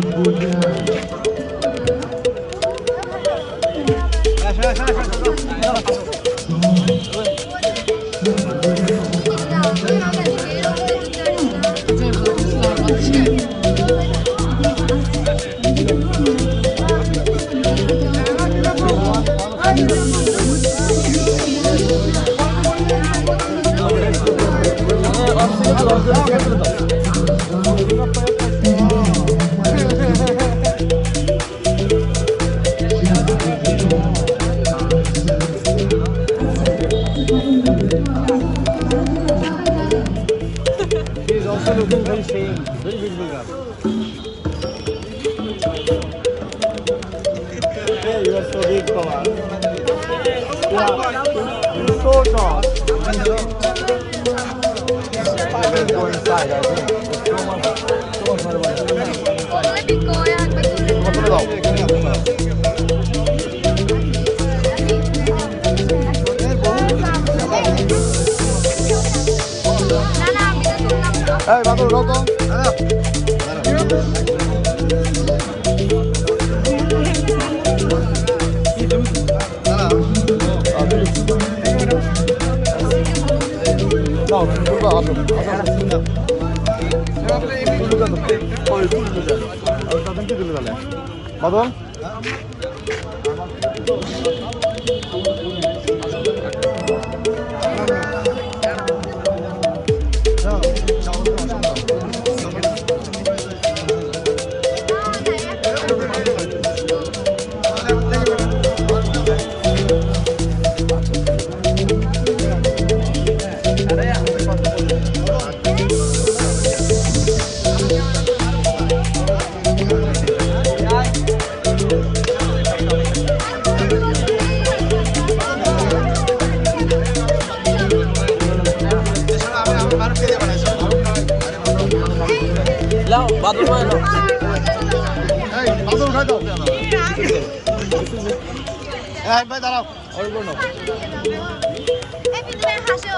Buddha. It's so dark. I will go inside, I think. It's so much, so much better. Let me go, yeah. Come on, come on, come on. Ê, bà tôi đâu Tamam, burada abi. Pardon? Bathroom में ना ए bathroom खा दो ए भाई दाঁড়াও और बोलो ए ভিতরে হাসো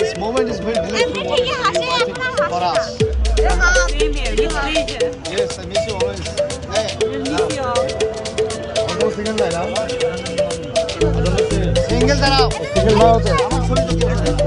This moment is very beautiful. For us. Yes, I miss you always. Hey, almost single, right? Single, single, single.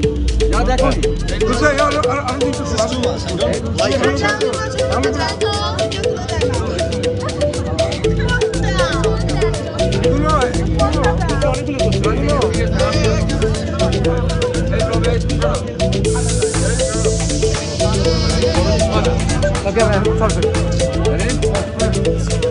I don't Okay, man. Perfect. Ready?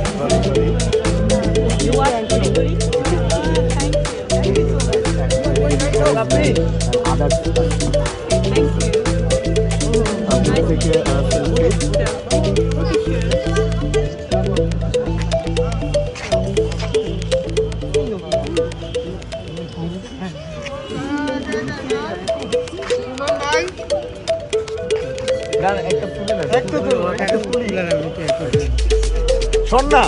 it and other people. Thank you. শোন না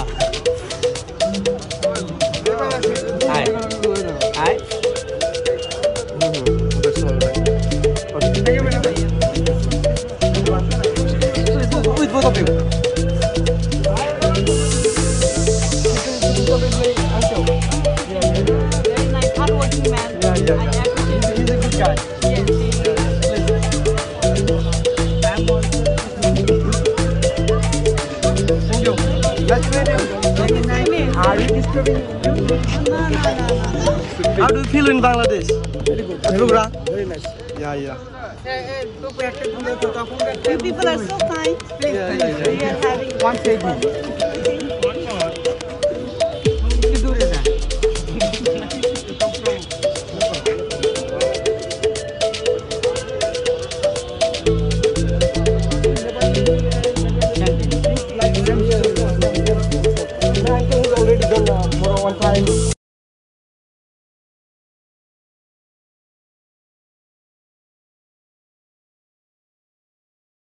How do you feel in Bangladesh? Very good. Very, nice. Yeah, yeah. You people are so kind. Please, yeah, yeah, yeah. we are having one table.